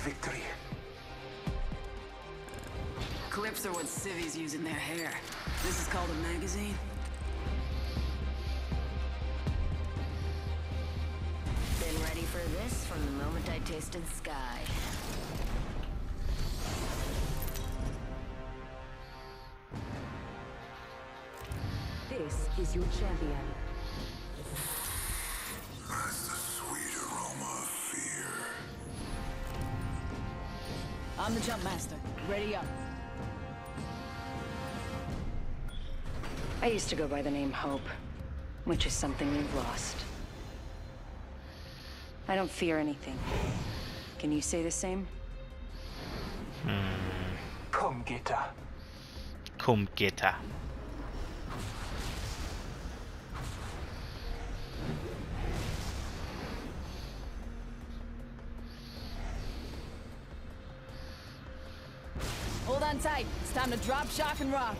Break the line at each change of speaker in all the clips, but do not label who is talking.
victory.
Clips are what civvies use in their hair. This is called a magazine?
Been ready for this from the moment I tasted sky.
This is your champion.
I'm the jump master. Ready up.
I used to go by the name Hope, which is something you've lost. I don't fear anything. Can you say the same? Hmm.
Come get her.
Come get her.
Time to drop, shock, and rock.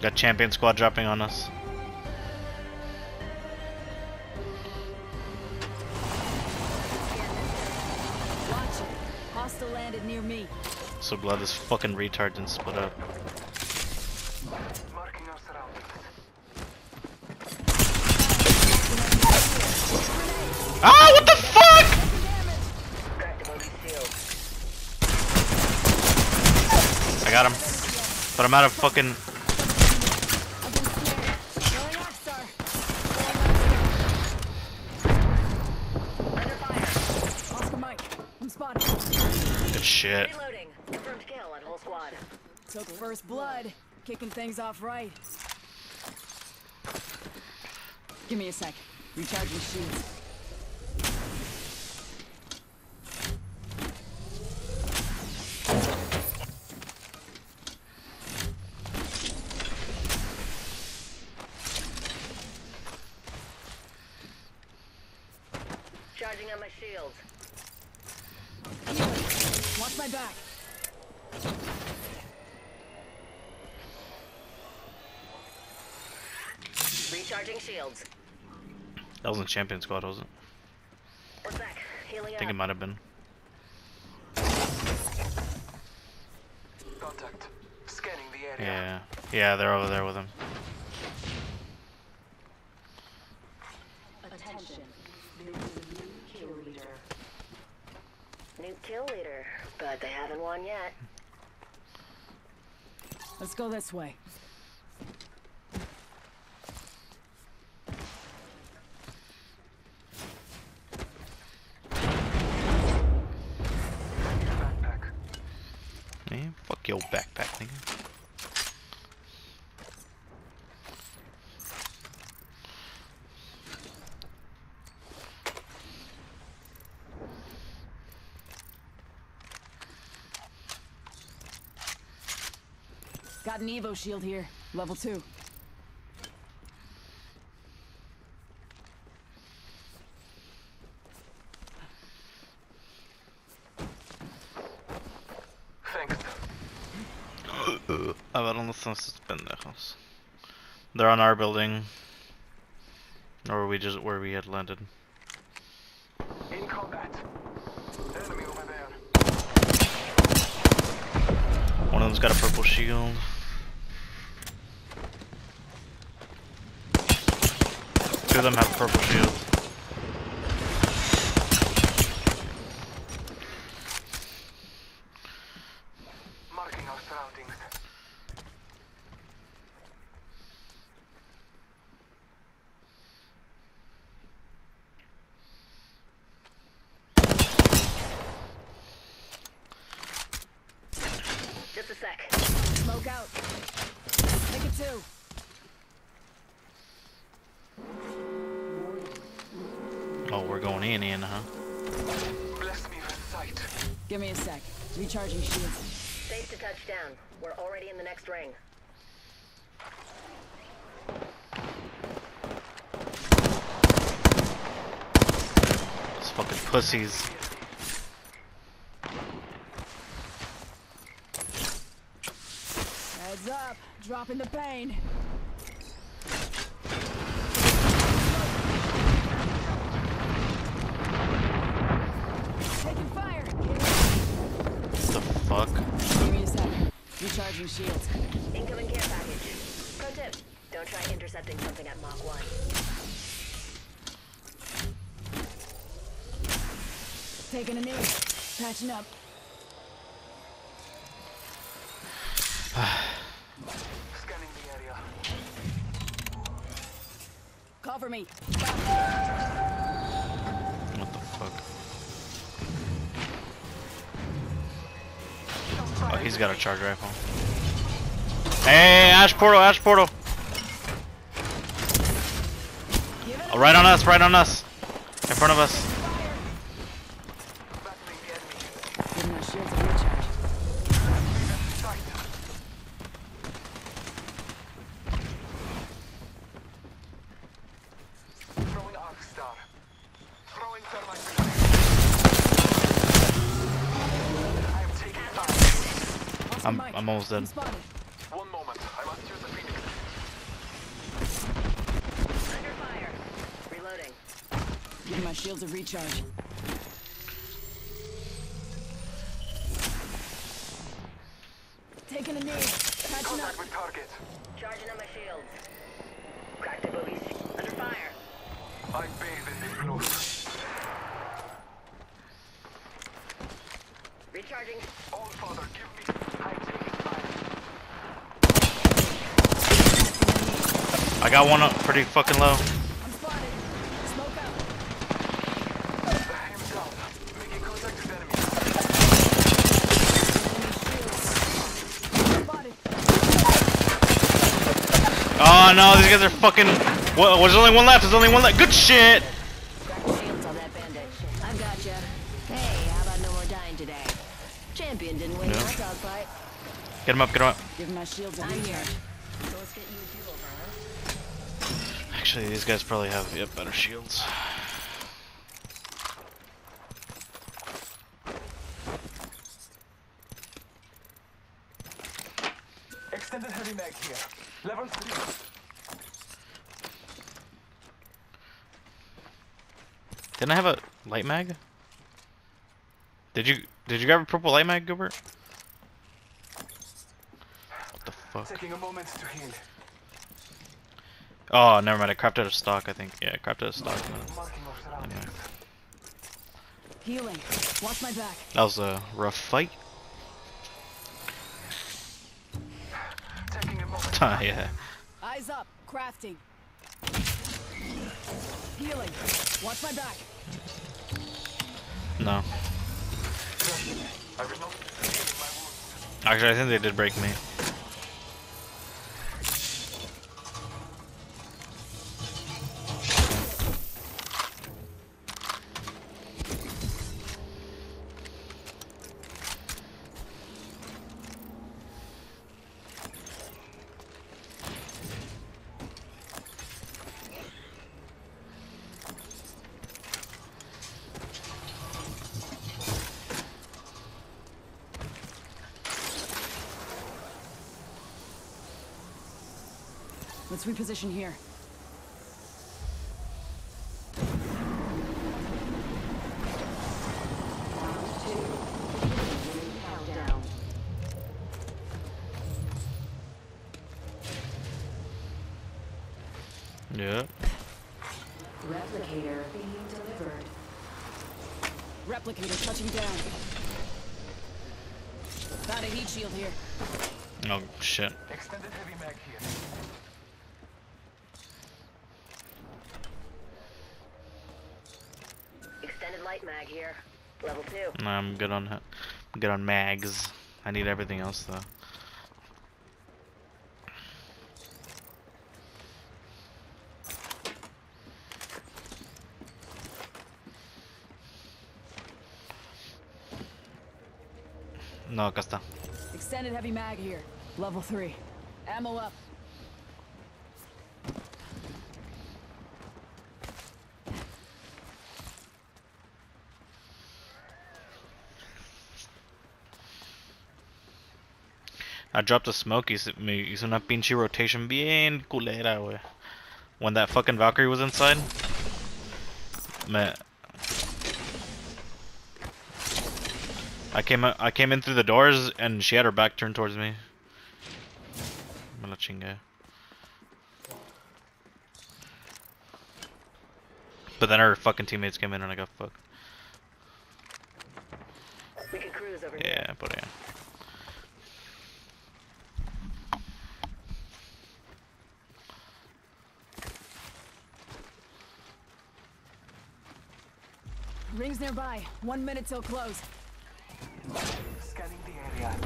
Got champion squad dropping on us.
Watch it. Hostile landed near me.
So glad this fucking retard didn't split up.
Marking our surroundings.
Ah, what the fuck? I got him. But I'm out of fucking. Good shit.
Took first blood. Kicking things off right. Give me a sec. Recharging shields.
Charging on my shields.
Watch my back.
Recharging shields.
That wasn't champion squad, was it?
We're back. Healing
I think it might have been.
Contact. Scanning the area.
Yeah. Yeah, they're over there with him.
Attention. New kill leader.
New kill leader, but they haven't won yet.
Let's go this way.
Backpack,
nigga.
Got an Evo shield here. Level 2.
Ver, ¿dónde están estos pendejos? They're on our building. Or we just where we had landed.
In combat. Enemy over there.
One of them's got a purple shield. Two of them have purple shields.
Marking our surroundings.
Just a sec.
Smoke out. Take it two.
Oh, we're going in, in, huh?
Bless me with sight.
Give me a sec. Recharging shields.
Safe to touch down. We're already in the next ring.
These fucking pussies.
Heads up, dropping the pain. Recharging shields.
Incoming care package. Pro tip, don't try intercepting something at Mach 1.
Taking a knee. Patching up.
Scanning the area.
Cover me.
What the fuck? Oh, he's got a charge rifle. Hey, Ash Portal, Ash Portal! Oh, right on us, right on us! In front of us.
I'm, I'm almost
Give my shields a recharge.
Sight. Throwing arc star. Throwing thermite grenade. I am taking fire.
Lost
I'm-
the mic.
I'm almost dead.
I'm spotted.
One moment. I must use the phoenix.
Under fire. Reloading.
Give my shields a recharge. Taking a knee. Patching up.
With target.
Charging on my shields. Crack the boobies. Under fire.
I bathe in this glow.
Recharging.
All father, give me. I'm taking fire.
I got one up pretty fucking low.
I'm spotted. Smoke out.
I am down. Making contact with enemy.
Spotted.
Oh no, these guys are fucking. Well, there's only one left, there's only one left. Good shit!
Crack the shields on that bandit. I've got ya. Hey, how about no more dying today? Champion didn't win
No.
that dogfight.
Get him up, get him up.
Give my shields a
I'm here.
recharge.
So let's get you a do-over, huh?
Actually, these guys probably have yep, better shields.
Extended heavy mag here. Level 3.
Didn't I have a light mag? Did you did you grab a purple light mag, Gilbert? What the fuck?
Taking a moment to heal.
Oh, never mind. I crapped out of stock. I think. Yeah, I crapped out of stock.
Marking.
Anyway,
Healing. Watch my back.
that was a rough fight.
Taking a moment.
Ah, yeah.
Eyes up. Crafting. Healing. Watch my back.
No. Actually, I think they did break me.
Let's reposition here.
Yeah.
Replicator being delivered.
Replicator touching down. Found a heat shield here.
Oh shit.
Extended heavy mag here.
Extended light mag here. Level 2.
No, I'm good on I'm good on mags. I need everything else though. No, acá está.
Extended heavy mag here. Level 3. Ammo up.
I dropped a smoke y me hizo una pinche rotation bien culera, güey. When that fucking Valkyrie was inside. Me. I came I came in through the doors and she had her back turned towards me. Me la. But then her fucking teammates came in and I got fucked.
We can cruise over.
Yeah, but yeah.
Rings nearby. One minute till close.
Scanning the area.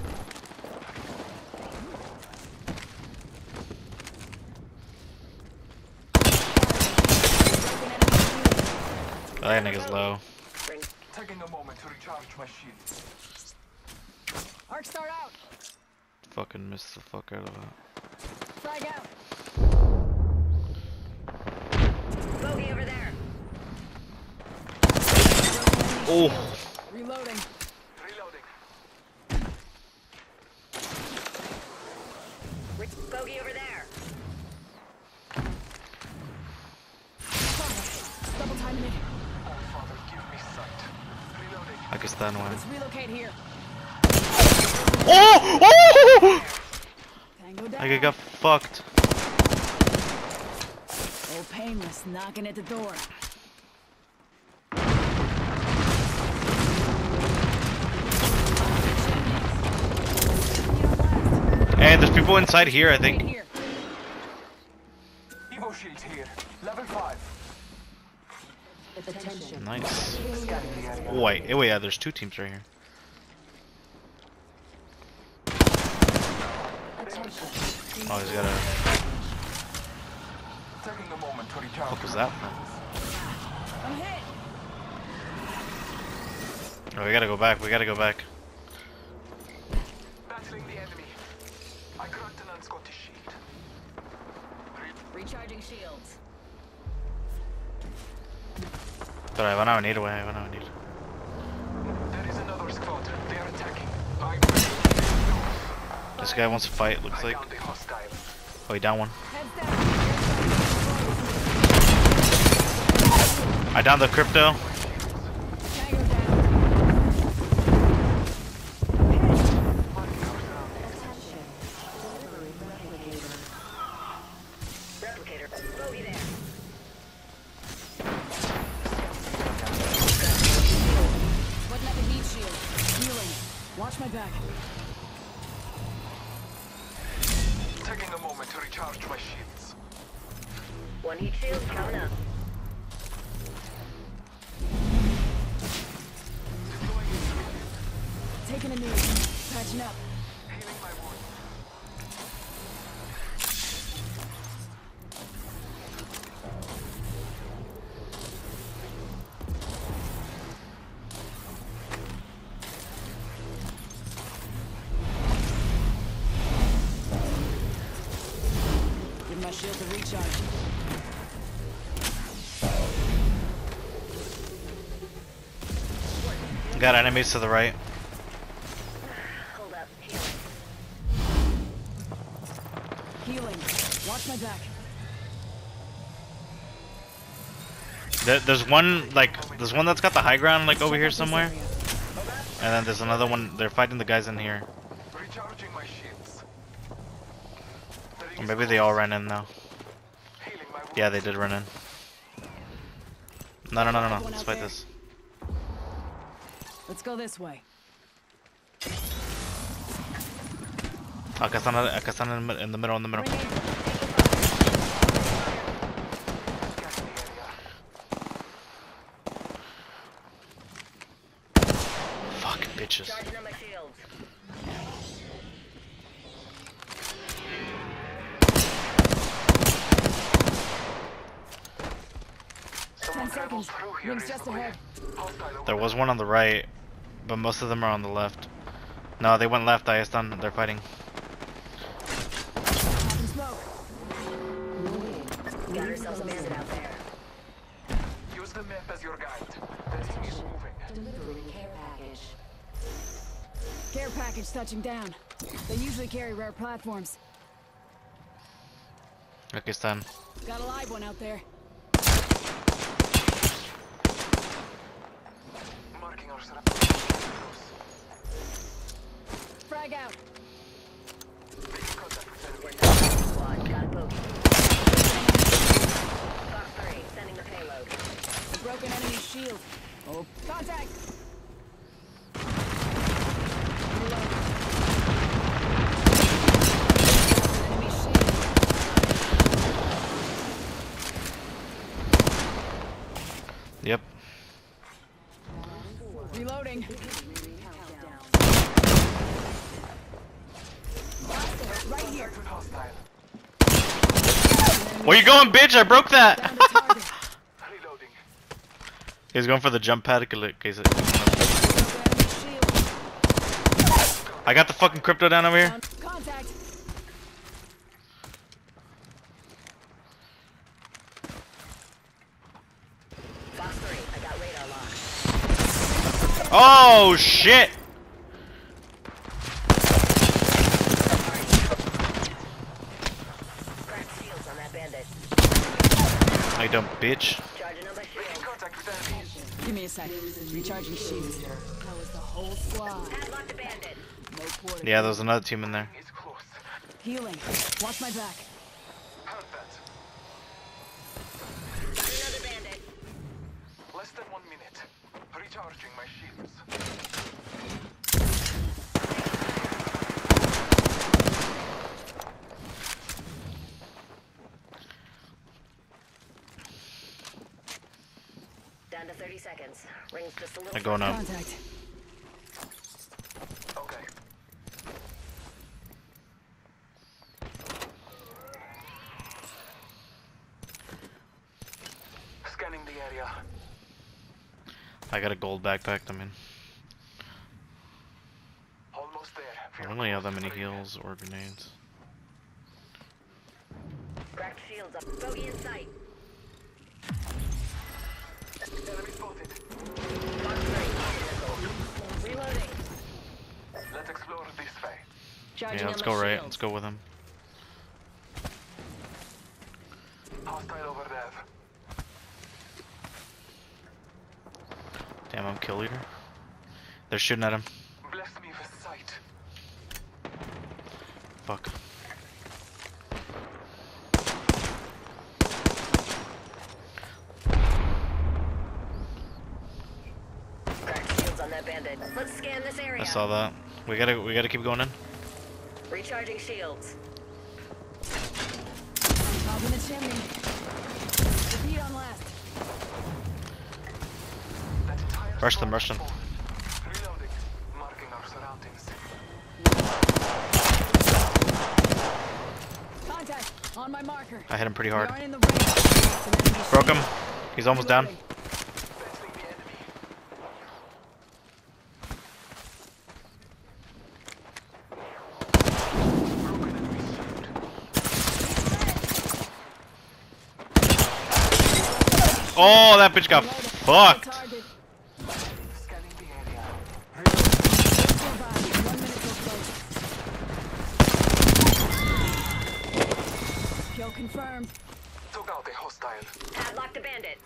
Oh, that nigga's low.
Taking a moment to recharge my shields.
Arc star out.
Fucking missed the fuck out of that.
Frag out.
Bogey over there.
Oh!
Reloading.
Reloading.
Which bogey over there?
Double timing it.
Oh, Father, give me sight. Reloading.
Aquí está nueve.
Let's relocate here.
Oh! Oh! I got fucked.
Old painless knocking at the door.
Hey, there's people inside here, I think.
Evo shield here. Level 5.
Nice. Oh, wait, oh, yeah, there's two teams right here. Oh, he's got a.
Taking a moment to recharge.
What was that. Oh, we gotta go back. We gotta go back.
Battling the enemy. I cracked an Scottish shield.
Recharging shields.
Pero van a venir, güey. Van a venir.
There is another squad. They are attacking. I
This guy wants to fight, looks like.
downed the hostile.
Oh, he down one.
Heads down.
I downed the crypto.
My back.
Taking a moment to recharge my shields.
One heat shield coming up.
Taking a knee. Patching up.
Got enemies to the right.
Hold up. Healing.
Healing. Watch my back.
There, there's one, like, there's one that's got the high ground, like, over here somewhere. And then there's another one. They're fighting the guys in here.
Recharging my shields.
Or maybe they all ran in now.
Healing my wound.
Yeah, they did run in. No, no, no, no, no. Let's fight this.
Let's go this way.
Acá están, acá están in, in the middle, in the middle.
Scanning the area.
Fucking bitches.
Charging on my shields.
Someone
Ten
traveled
seconds.
through here
Rings just
recently.
ahead.
Hostile over
There was one on the right, but most of them are on the left. No, they went left. I están. They're fighting.
Popping smoke.
Got ourselves a bandit out there.
there. Use the map as your guide. The team is moving.
Care package touching down. They usually carry rare platforms.
Aquí están.
Got a live one out there.
Marking our surroundings.
Frag out.
Contact with enemy.
Squad, got a bogey. Fox 3, sending the payload.
A broken enemy shield. Oh, contact! Reload. Enemy shield.
Yep.
Reloading. Right here.
With hostile.
Where you going, bitch? I broke that.
Down to
He's going for the jump pad. in case it-
Broken enemy shield.
I got the fucking crypto down over here.
Contact.
Fox 3, I got radar lock.
Oh shit!
Cracked shields on that bandit.
I dumb bitch.
Charging on my shield.
Contact with enemy.
Give me a sec. Recharging shields. That was the whole squad.
Padlock the bandit.
Yeah, there's another team in there.
Healing. Watch my back.
Heard
another bandit.
Less than one minute. Recharging my shields.
30 seconds. Rings just a little.
I'm going up.
Contact.
Okay. Scanning the area.
I got a gold backpack. I mean,
Almost there.
I don't really have that many heals or grenades.
Cracked shields up. Bogey in sight.
Enemy spotted.
Fox 3, Reloading.
Let's explore this way.
Charging
Yeah, let's go right.
shields.
Let's go with him.
Hostile over there.
Damn, I'm kill leader. They're shooting at him.
Bless me with sight.
Fuck.
Cracked shields on that bandit. Let's scan this area.
I saw that. We gotta, we gotta keep going in.
Recharging shields.
Top in the chimney. Repeat on last.
That entire
Rush them, rush them.
Reloading. Marking our surroundings.
Contact. On my marker.
I hit him pretty hard.
aren't in the range. It's an enemy
Broke him. He's almost down.
Reloading.
Fencing the enemy. Broken enemy shield.
Oh, that bitch got
Reloading.
fucked.
Target.
Scanning the area.
Survive. One minute till close. Kill confirmed.
Took out a hostile.
Padlock the bandit.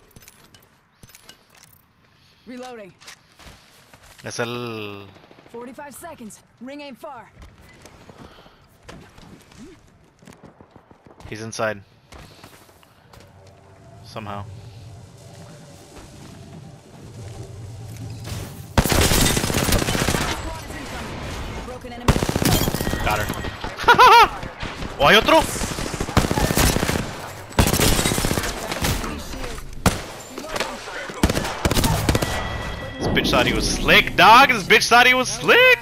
Reloading.
Es el.
45 seconds. Ring ain't far.
He's inside. Somehow. Got her. oh, hay otro. This bitch thought he was slick, dog. This bitch thought he was slick.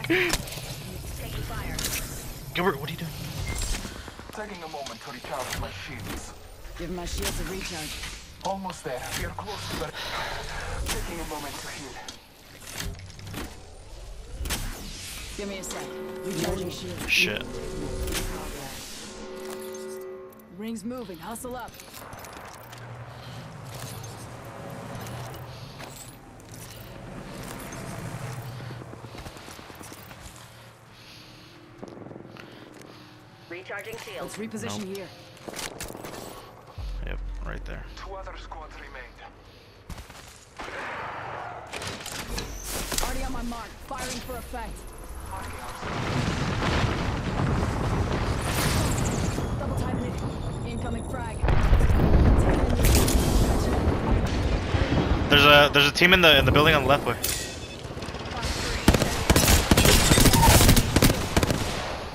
Gilbert, what are you doing?
Taking a moment to recharge my shields.
Give my shields a recharge.
Almost there. We are close to the... Taking a moment to heal.
Give me a sec. Recharging shield.
Shit.
Rings moving. Hustle up.
Recharging shield.
Let's reposition
nope.
here.
Yep, right there.
Two other squads remained.
Already on my mark. Firing for effect.
There's a there's a team in the in the building on the left way.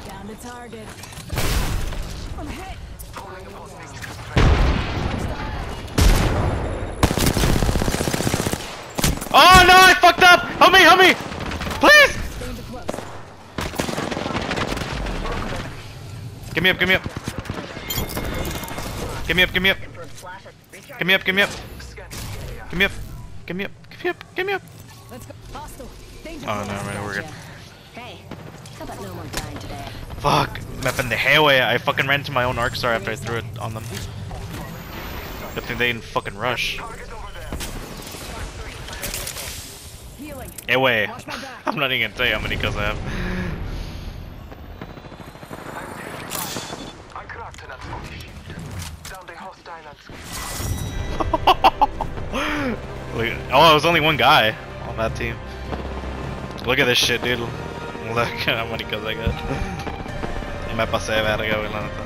Down to target. I'm hit.
Pulling a hostage.
Oh no, I fucked up! Help me, help me! Please!
Danger close.
Give me up, give me up. Give me up, give me up. Give me up, give me up. Give me up. Give me up. Give me up. Give me up.
Let's go. Hostile. Danger
Oh no, right, we're good.
Gotcha.
Hey, how about no more dying today?
Fuck. Me pendeje, wey. I fucking ran to my own arc star after I threw it on them. Good thing they didn't fucking rush.
Target over there.
Healing.
Hey, wey.
Watch my back.
I'm not even gonna tell you how many kills I have.
I'm taking fire. I cracked an anti shield. Down the hostile landscape.
Wait, oh, it was only one guy on that team. Look at this shit, dude. Look at how many kills I got. Me pasé de verga, güey, la neta.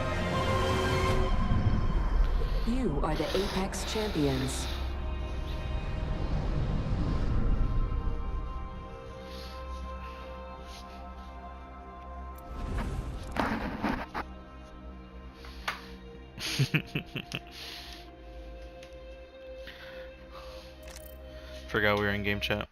You are the Apex champions.
We were in game chat.